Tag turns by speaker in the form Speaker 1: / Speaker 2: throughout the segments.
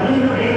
Speaker 1: Gracias.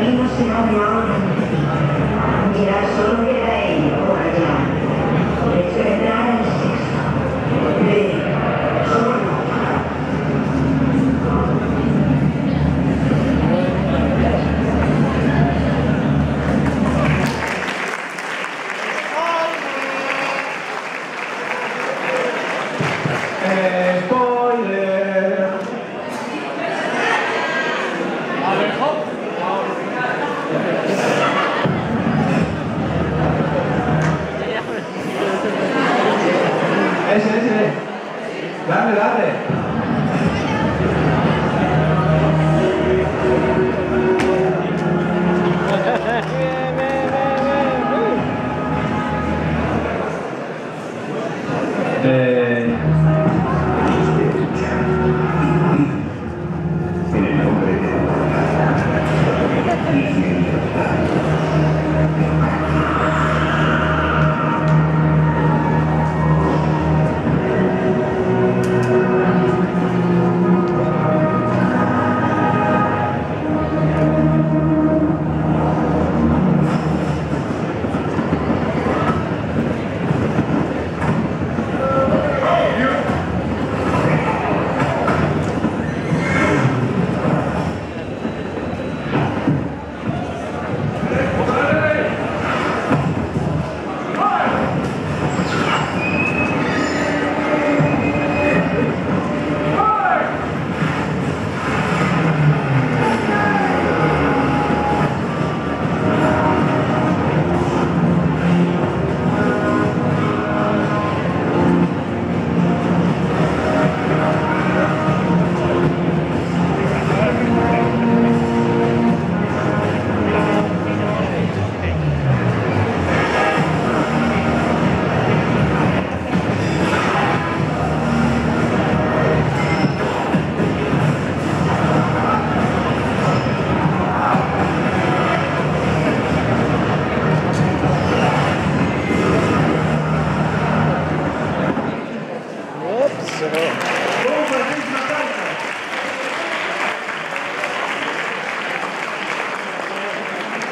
Speaker 1: amigos que
Speaker 2: não violam, dirá solo que era ele ou allá. Es verdad, ve, solo.
Speaker 1: Eh,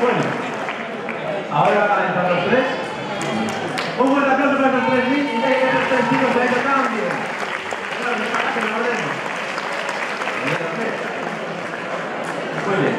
Speaker 1: Bueno, ahora entran los tres. Un fuerte aplauso para los tres mil y hay para. Muy bien,